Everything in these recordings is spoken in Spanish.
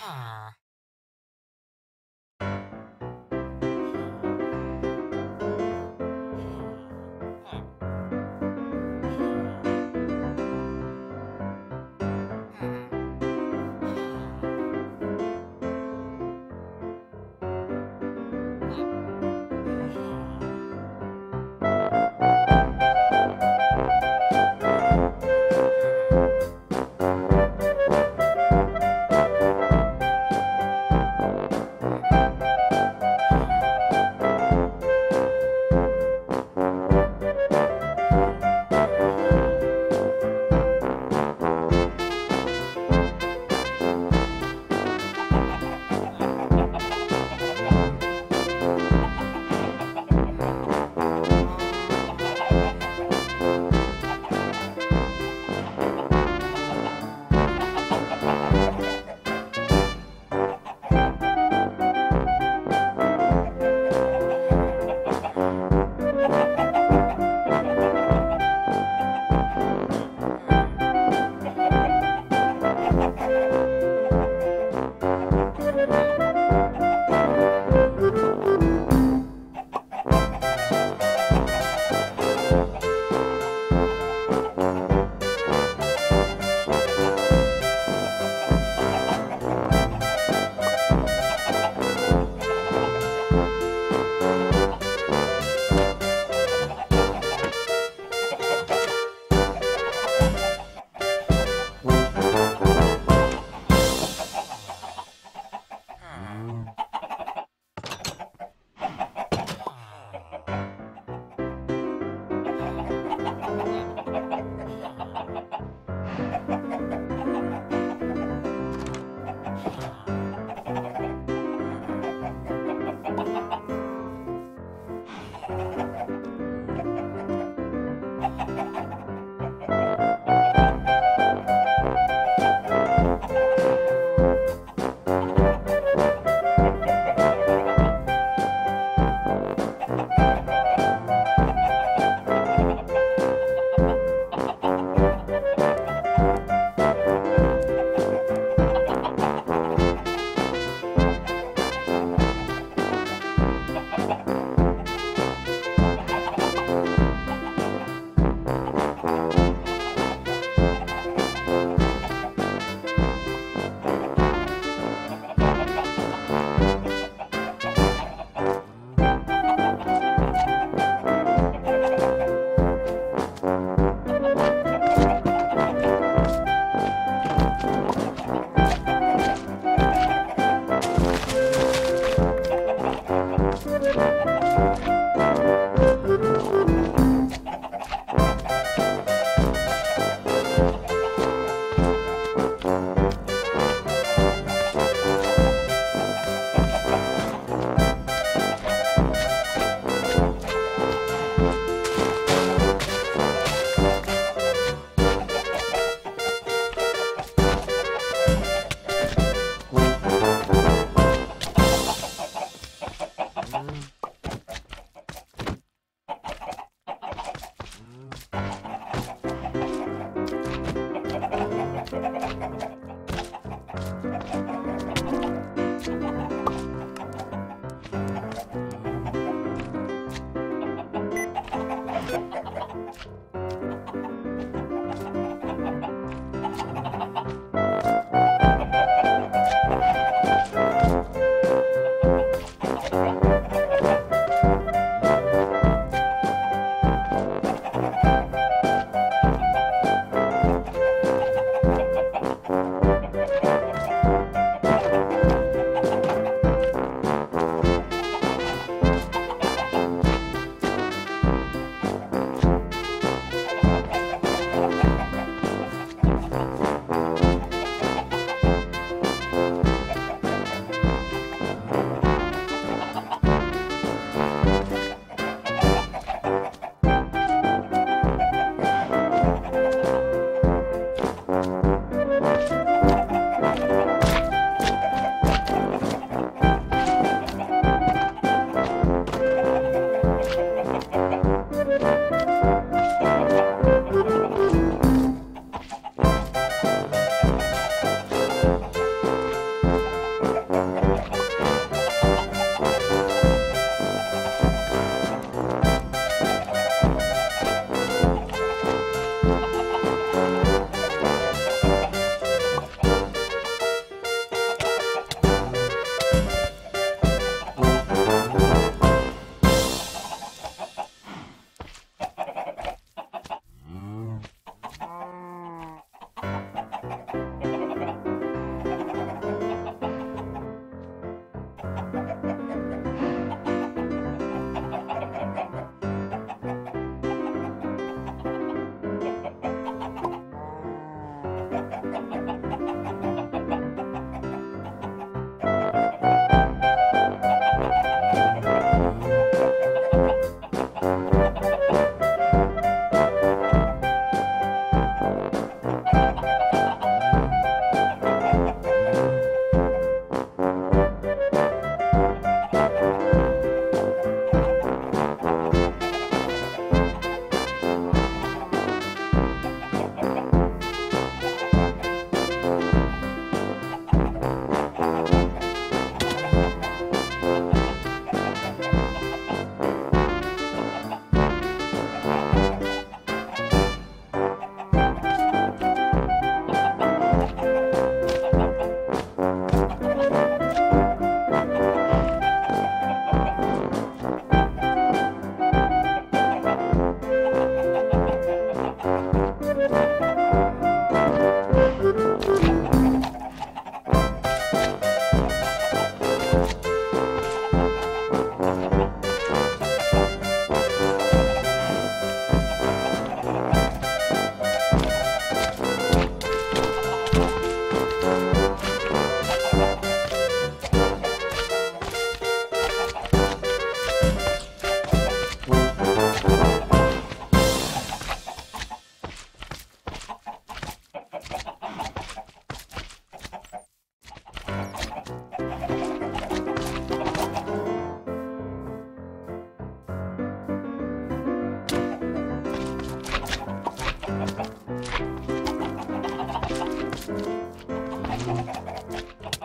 Huh.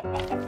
¡Gracias!